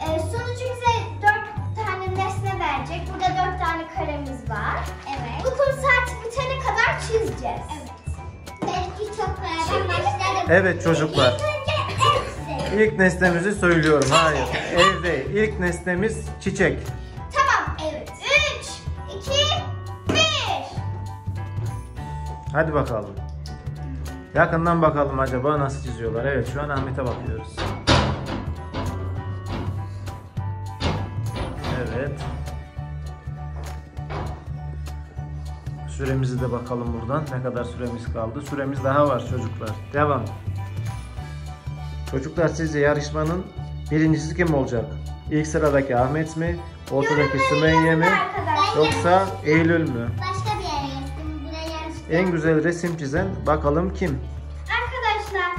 e, sonucu bize dört tane nesne verecek. Burada dört tane karemiz var. Evet. Bu kum saati bitene kadar çizeceğiz. Evet. Belki çok başlarım. Evet çocuklar. İlk nesnemizi söylüyorum. Hayır. Evde ilk nesnemiz çiçek. Tamam. Evet. Üç, iki, bir. Hadi bakalım. Yakından bakalım acaba nasıl çiziyorlar. Evet şu an Ahmet'e bakıyoruz. Süremizi de bakalım buradan. Ne kadar süremiz kaldı? Süremiz daha var çocuklar. Devam. Çocuklar sizce yarışmanın birincisi kim olacak? İlk sıradaki Ahmet mi? Ortadaki Sümeyye mi? Yoksa Eylül mü? Başka bir yere yazdım. Buraya yazdım. En güzel resim çizen bakalım kim? Arkadaşlar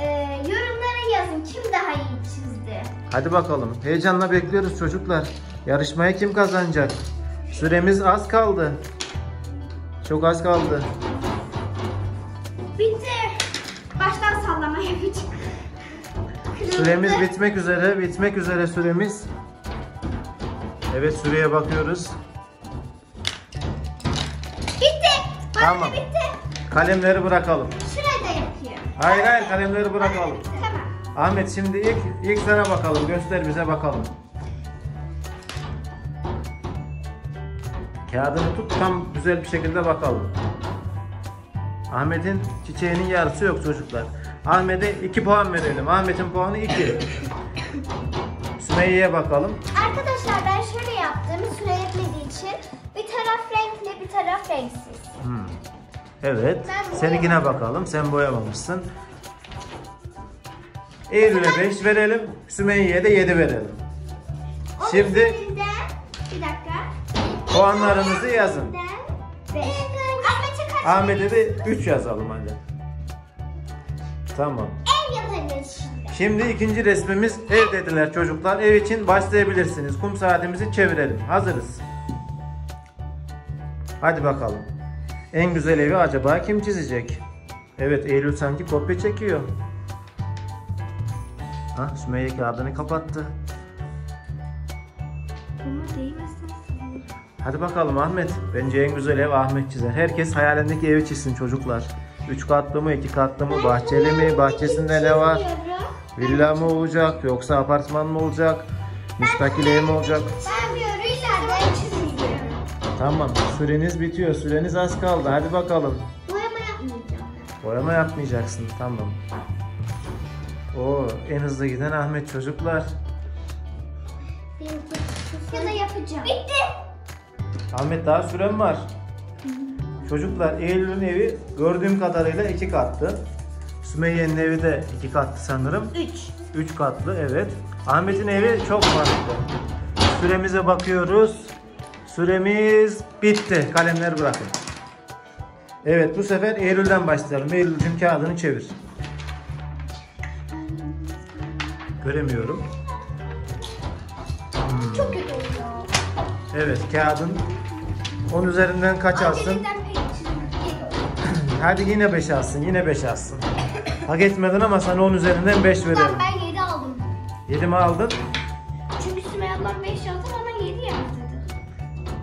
e, yorumlara yazın kim daha iyi çizdi. Hadi bakalım. Heyecanla bekliyoruz çocuklar. Yarışmayı kim kazanacak? Süremiz az kaldı. Çok az kaldı. Bitti. Baştan sallama yapacağım. Süremiz bitmek üzere. Bitmek üzere süremiz. Evet süreye bakıyoruz. Bitti. Bana Tamam. da bitti. Kalemleri bırakalım. Şurayı da yapıyor. Hayır hayır kalemleri bırakalım. Tamam. Ahmet şimdi ilk ilk sana bakalım. Göster bize bakalım. Kağıdını tut tam güzel bir şekilde bakalım. Ahmet'in çiçeğinin yarısı yok çocuklar. Ahmet'e 2 puan verelim. Ahmet'in puanı 2. Sümeyye'ye bakalım. Arkadaşlar ben şöyle yaptım. Süre yetmediği için bir taraf renkli bir taraf renksiz. Hmm. Evet. Ben Seninkine bakalım. Sen boyamamışsın. Eylül'e 5 verelim. Sümeyye'ye de 7 verelim. Onun Şimdi- bir dakika. Puanlarınızı yazın. Ahmet'e de 3 yazalım hadi. Tamam. Şimdi. Şimdi ikinci resmimiz ev dediler çocuklar. Ev için başlayabilirsiniz. Kum saatimizi çevirelim. Hazırız. Hadi bakalım. En güzel evi acaba kim çizecek? Evet Eylül sanki kopya çekiyor. Ha, Sümeyye kağıdını kapattı. Hadi bakalım Ahmet. Bence en güzel ev Ahmet çizer. Herkes hayalindeki evi çizsin çocuklar. 3 katlı mı, 2 katlı mı, bahçeli mi, bahçesinde ne var? Villa mı olacak yoksa apartman mı olacak? Müstakil ev mi olacak? Ben diyoruyla ben çiziyorum. Tamam süreniz bitiyor. Süreniz az kaldı. Hadi bakalım. Boyama yapmayacağım. Boyama yapmayacaksın. Tamam. Oo en hızlı giden Ahmet çocuklar. Ya da yapacağım. Bitti. Ahmet daha süren var. Çocuklar Eylül'ün evi gördüğüm kadarıyla iki katlı. Sümeyye'nin evi de iki katlı sanırım. Üç. Üç katlı evet. Ahmet'in evi çok farklı. Süremize bakıyoruz. Süremiz bitti. Kalemleri bırakın. Evet bu sefer Eylül'den başlayalım. Eylül'cüm kağıdını çevir. Göremiyorum. Çok kötü oluyor. Evet kağıdın 10 üzerinden kaç alsın? Hadi yine 5 alsın. Yine 5 alsın. Hak etmedin ama sana 10 üzerinden 5 verelim. Tamam ben yedi aldım. 7 mi aldın? Çünkü Sümeyye ablam 5 yazdı bana 7 yazdırdı.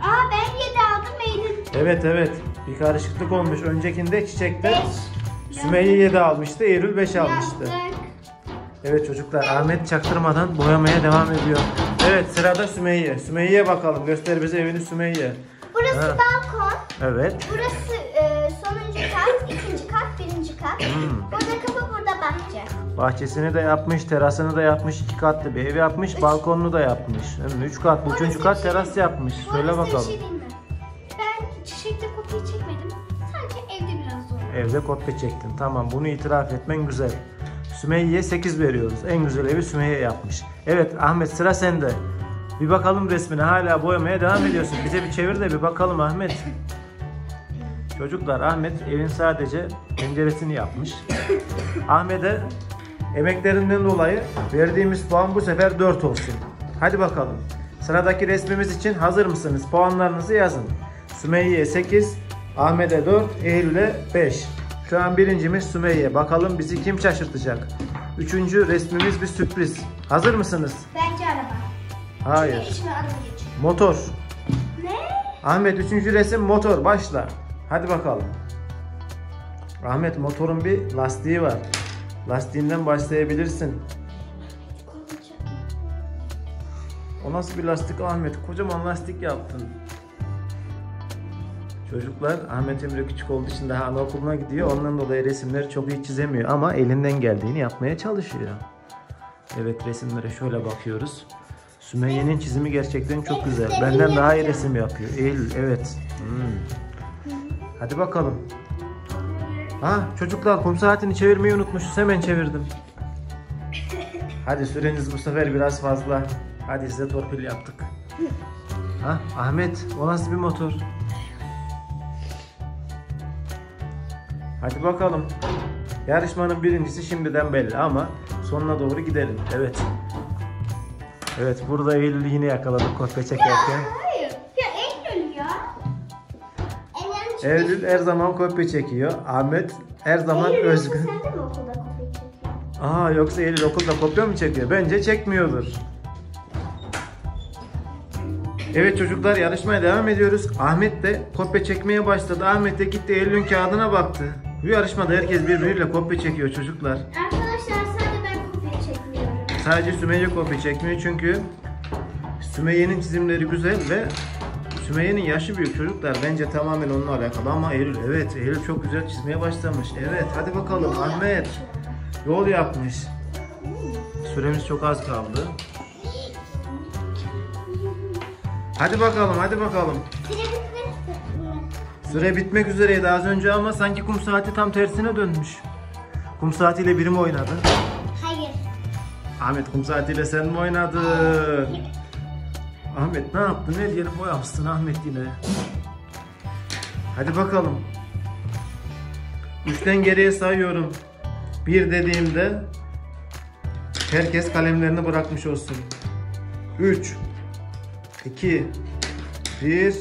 Aa ben 7 aldım Eylül Evet evet. Bir karışıklık olmuş. Öncekinde çiçekte 5. Sümeyye 7 almıştı. Eylül 5 almıştı. Yazdık. Evet çocuklar Ahmet çaktırmadan boyamaya devam ediyor. Evet sırada Sümeyye. Sümeyye'ye bakalım. Göster bize evini Sümeyye. Burası Ha. balkon. Evet. Burası e, sonuncu kat, ikinci kat, birinci kat. Hmm. Burada kapı, burada bahçe. Bahçesini de yapmış, terasını da yapmış, iki katlı bir ev yapmış, balkonunu da yapmış. Hem üç katlı, üçüncü Orası kat şey teras yapmış. Söyle bakalım. Bir şey değil mi? Ben çiçekte kopya çekmedim. Sadece evde biraz zor. Evde kopya çektin. Tamam bunu itiraf etmen güzel. Sümeyye'ye 8 veriyoruz. En güzel evi Sümeyye yapmış. Evet Ahmet sıra sende. Bir bakalım resmine. Hala boyamaya devam ediyorsun. Bize bir çevir de bir bakalım Ahmet. Çocuklar Ahmet evin sadece penceresini yapmış. Ahmet'e emeklerinden dolayı verdiğimiz puan bu sefer 4 olsun. Hadi bakalım. Sıradaki resmimiz için hazır mısınız? Puanlarınızı yazın. Sümeyye 8, Ahmet'e 4, Eylül'e 5. Şu an birincimiz Sümeyye. Bakalım bizi kim şaşırtacak? Üçüncü resmimiz bir sürpriz. Hazır mısınız? Bence araba. Hayır. İçine araba geçiyor. Motor. Ne? Ahmet üçüncü resim motor. Başla. Hadi bakalım. Ahmet motorun bir lastiği var. Lastiğinden başlayabilirsin. O nasıl bir lastik Ahmet? Kocaman lastik yaptın. Çocuklar Ahmet Emre küçük olduğu için daha anaokuluna gidiyor. Ondan dolayı resimleri çok iyi çizemiyor ama elinden geldiğini yapmaya çalışıyor. Evet resimlere şöyle bakıyoruz. Sümeyye'nin çizimi gerçekten çok güzel. Benden daha iyi resim yapıyor. Eylül evet. Hmm. Hadi bakalım. Ha çocuklar kum saatini çevirmeyi unutmuşuz. Hemen çevirdim. Hadi süreniz bu sefer biraz fazla. Hadi size torpil yaptık. Ha Ahmet o nasıl bir motor? Hadi bakalım. Yarışmanın birincisi şimdiden belli ama sonuna doğru gidelim. Evet. Evet burada Eylül'ü yine yakaladık kopya çekerken. Hayır. Ya Eylül ya. Eylül Eylül her zaman kopya çekiyor. Ahmet her zaman Eylül yoksa özgün. sen de mi okulda kopya çekiyorsun? Aa yoksa Eylül okulda kopya mı çekiyor? Bence çekmiyordur. Evet çocuklar yarışmaya devam ediyoruz. Ahmet de kopya çekmeye başladı. Ahmet de gitti Eylül'ün kağıdına baktı. Bu yarışmada herkes birbiriyle kopya çekiyor çocuklar. Arkadaşlar Sadece Sümeyye kopya çekmiyor çünkü Sümeyye'nin çizimleri güzel ve Sümeyye'nin yaşı büyük çocuklar. Bence tamamen onunla alakalı ama Eylül evet Eylül çok güzel çizmeye başlamış. Evet hadi bakalım Ahmet yol yapmış. Süremiz çok az kaldı. Hadi bakalım hadi bakalım. Süre bitmek üzereydi az önce ama sanki kum saati tam tersine dönmüş. Kum saatiyle biri mi oynadı? Ahmet kum saatiyle sen mi oynadın? Ahmet ne yaptın? Her yeri boyamışsın Ahmet yine. Hadi bakalım. Üçten geriye sayıyorum. Bir dediğimde herkes kalemlerini bırakmış olsun. Üç, iki, bir,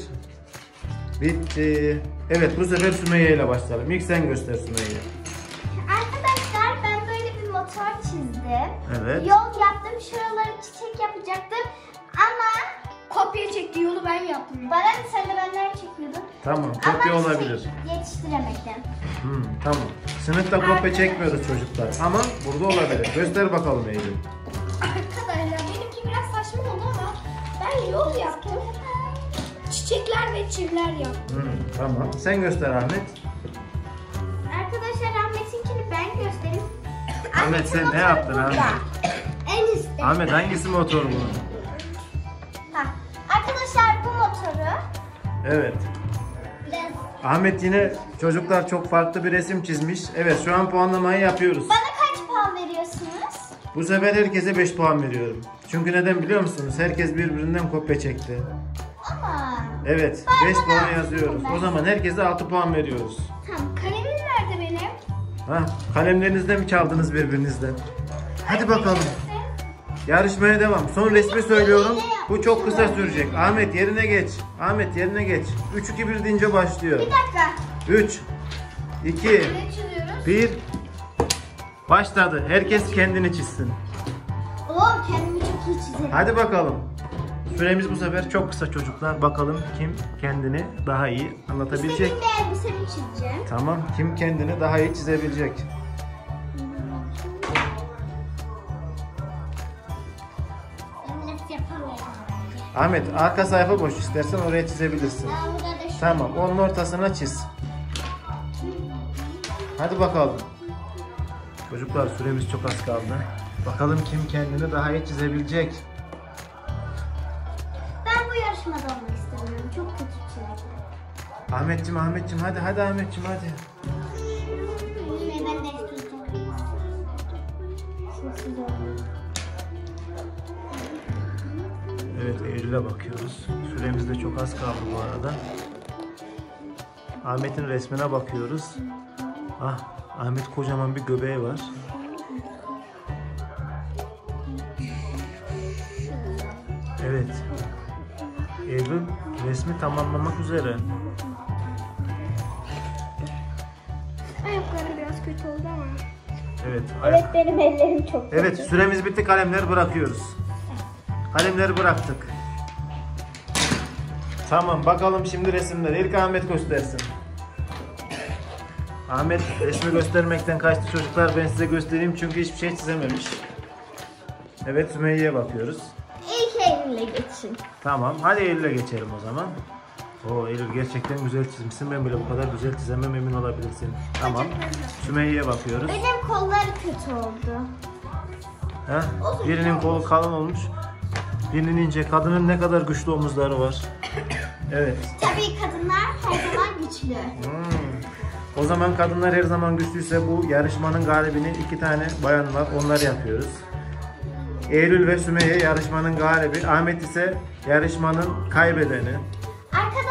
bitti. Evet bu sefer Sümeyye ile başlayalım. İlk sen göster Sümeyye. Evet. Yol yaptım. Şuraları çiçek yapacaktım. Ama kopya çekti yolu ben yaptım. Bana sen de benden çekiyordun. Tamam Ama kopya şey, olabilir. yetiştiremedim. Hmm, tamam. Sınıfta kopya çekmiyoruz çocuklar. Ama burada olabilir. Göster bakalım Eylül. Arkadaşlar benimki biraz saçma oldu ama ben yol yaptım. Çiçekler ve çimler yaptım. Hmm, tamam. Sen göster Ahmet. Arkadaşlar Ahmet'inkini ben göstereyim. Ahmet, sen ne yaptın burada. Ahmet? Ahmet hangisi motor bunun? Ha. Arkadaşlar bu motoru Evet. biraz Ahmet yine çocuklar çok farklı bir resim çizmiş. Evet şu an puanlamayı yapıyoruz. bana kaç puan veriyorsunuz? Bu sefer herkese 5 puan veriyorum. Çünkü neden biliyor musunuz? Herkes birbirinden kopya çekti. Ama Evet Ben 5 bana puan yazıyoruz. ben. O zaman herkese 6 puan veriyoruz. tamam kalemim nerede benim? Ha, kalemlerinizden mi çaldınız birbirinizden? Hadi bakalım. Yarışmaya devam. Son resmi söylüyorum. Bu çok kısa sürecek. Ahmet yerine geç. Ahmet yerine geç. 3 2 1 deyince başlıyor. Bir dakika. 3 2 Ne çiziyoruz? 1 Başladı. Herkes kendini çizsin. Oo kendimi çok iyi çizerim. Hadi bakalım. Süremiz bu sefer çok kısa çocuklar. Bakalım kim kendini daha iyi anlatabilecek. İstediğim bir elbisemi çizeceğim. Tamam. Kim kendini daha iyi çizebilecek? Ahmet arka sayfa boş. İstersen oraya çizebilirsin. Aa, burada da şu. Tamam, onun ortasına çiz. Hadi bakalım. Çocuklar süremiz çok az kaldı. Bakalım kim kendini daha iyi çizebilecek. Ben bu yarışmada olmak istemiyorum. Çok kötü çizdim. Ahmetçim, Ahmetçim hadi hadi Ahmetçim hadi. Eylül'e bakıyoruz. Süremiz de çok az kaldı bu arada. Ahmet'in resmine bakıyoruz. Ah Ahmet kocaman bir göbeği var. Evet. Eylül resmi tamamlamak üzere. Ayaklarım biraz kötü oldu ama. Evet. Evet benim ellerim çok kötü. Evet süremiz bitti kalemleri bırakıyoruz. Kalemleri bıraktık. Tamam bakalım şimdi resimleri. İlk Ahmet göstersin. Ahmet resmi göstermekten kaçtı çocuklar. Ben size göstereyim çünkü hiçbir şey çizememiş. Evet Sümeyye'ye bakıyoruz. İlk Eylül'e geçin. Tamam hadi Eylül'e geçelim o zaman. Oo Eylül gerçekten güzel çizmişsin. Ben bile bu kadar güzel çizemem emin olabilirsin. Tamam. Sümeyye'ye bakıyoruz. Benim kolları kötü oldu. Ha? Birinin kolu kalın olmuş. Birinin ince. Kadının ne kadar güçlü omuzları var. Evet. Tabii kadınlar her zaman güçlü. Hmm. O zaman kadınlar her zaman güçlüyse bu yarışmanın galibini iki tane bayan var. Onları yapıyoruz. Eylül ve Sümeyye yarışmanın galibi. Ahmet ise yarışmanın kaybedeni. Arkadaşlar